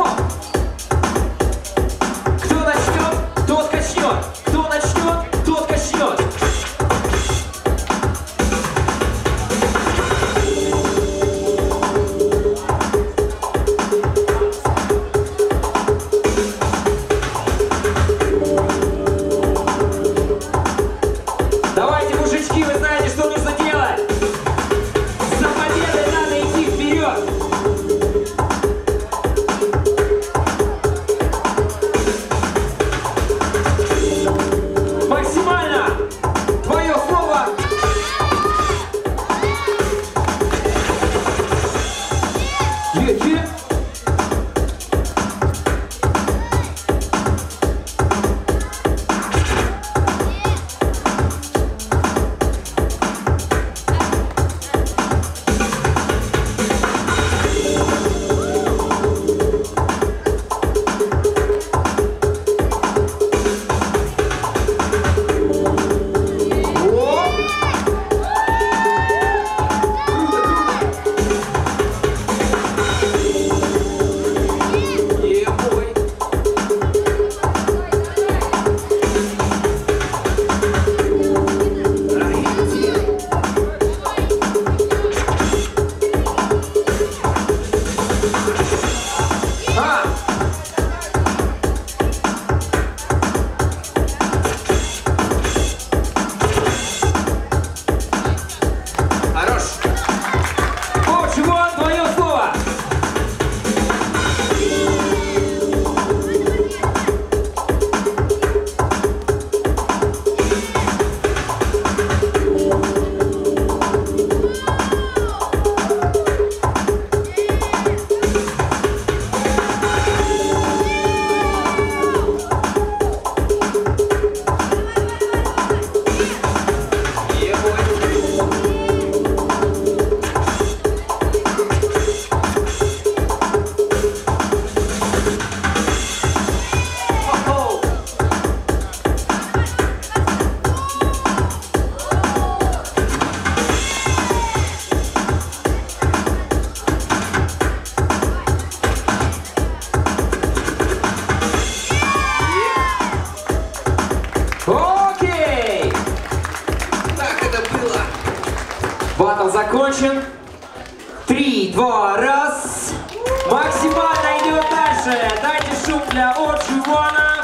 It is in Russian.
와. Батл закончен. Три, два, раз. Максимально идет дальше. Дайте шум для Оджи Вана.